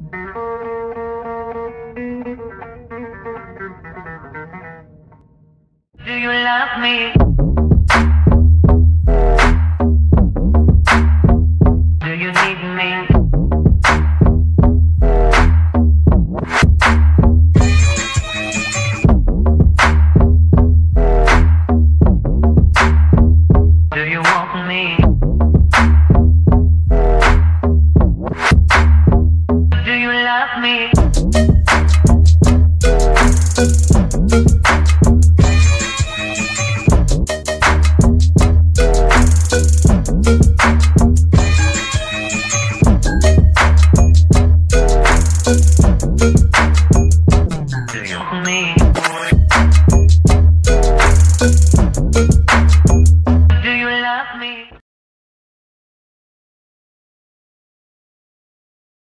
Do you love me? Do you need me? Do you want me? love me. Me.